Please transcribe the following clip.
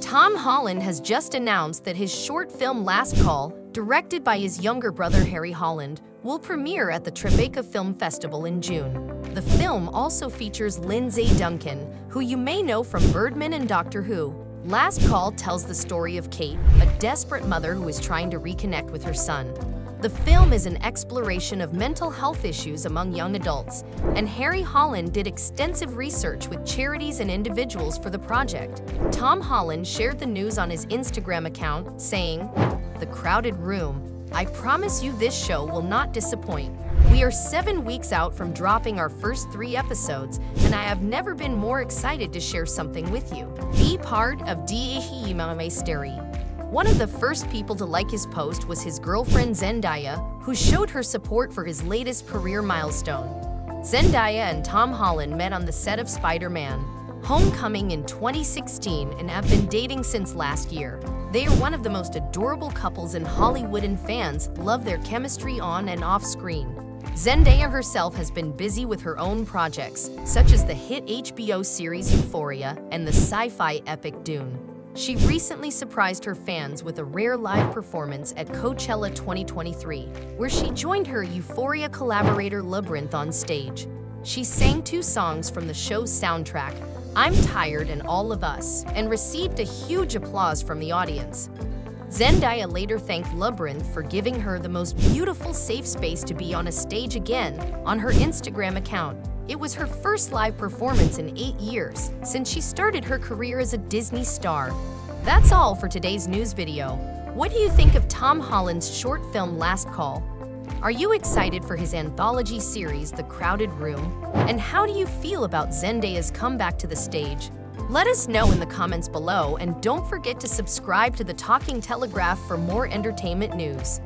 Tom Holland has just announced that his short film Last Call, directed by his younger brother Harry Holland, will premiere at the Tribeca Film Festival in June. The film also features Lindsay Duncan, who you may know from Birdman and Doctor Who. Last Call tells the story of Kate, a desperate mother who is trying to reconnect with her son. The film is an exploration of mental health issues among young adults, and Harry Holland did extensive research with charities and individuals for the project. Tom Holland shared the news on his Instagram account, saying, The crowded room. I promise you this show will not disappoint. We are seven weeks out from dropping our first three episodes, and I have never been more excited to share something with you. Be part of Dihimame Mystery. One of the first people to like his post was his girlfriend Zendaya, who showed her support for his latest career milestone. Zendaya and Tom Holland met on the set of Spider-Man, Homecoming in 2016 and have been dating since last year. They are one of the most adorable couples in Hollywood and fans love their chemistry on and off screen. Zendaya herself has been busy with her own projects, such as the hit HBO series Euphoria and the sci-fi epic Dune. She recently surprised her fans with a rare live performance at Coachella 2023, where she joined her Euphoria collaborator Labrinth on stage. She sang two songs from the show's soundtrack, I'm Tired and All of Us, and received a huge applause from the audience. Zendaya later thanked Labrinth for giving her the most beautiful safe space to be on a stage again on her Instagram account. It was her first live performance in eight years since she started her career as a Disney star. That's all for today's news video. What do you think of Tom Holland's short film Last Call? Are you excited for his anthology series The Crowded Room? And how do you feel about Zendaya's comeback to the stage? Let us know in the comments below and don't forget to subscribe to the Talking Telegraph for more entertainment news.